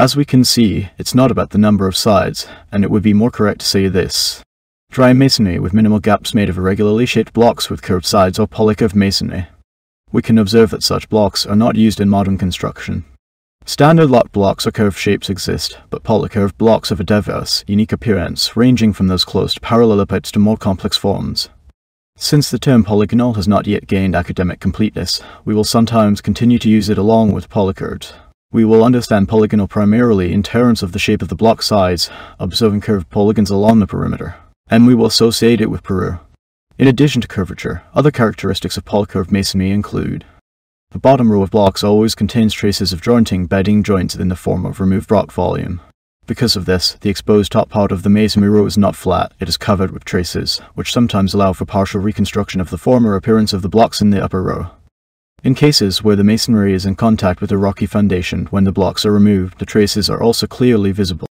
As we can see, it's not about the number of sides, and it would be more correct to say this. Dry masonry with minimal gaps made of irregularly shaped blocks with curved sides or polycurved masonry. We can observe that such blocks are not used in modern construction. Standard lot blocks or curved shapes exist, but polycurved blocks have a diverse, unique appearance, ranging from those close to parallelopipeds to more complex forms. Since the term polygonal has not yet gained academic completeness, we will sometimes continue to use it along with polycurved. We will understand polygonal primarily in terms of the shape of the block sides, observing curved polygons along the perimeter, and we will associate it with Peru. In addition to curvature, other characteristics of polycurved masonry include the bottom row of blocks always contains traces of jointing bedding joints in the form of removed rock volume. Because of this, the exposed top part of the masonry row is not flat, it is covered with traces, which sometimes allow for partial reconstruction of the former appearance of the blocks in the upper row. In cases where the masonry is in contact with a rocky foundation when the blocks are removed, the traces are also clearly visible.